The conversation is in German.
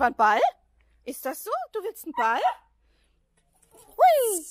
irgendwann einen Ball? Ist das so? Du willst einen Ball? Hui!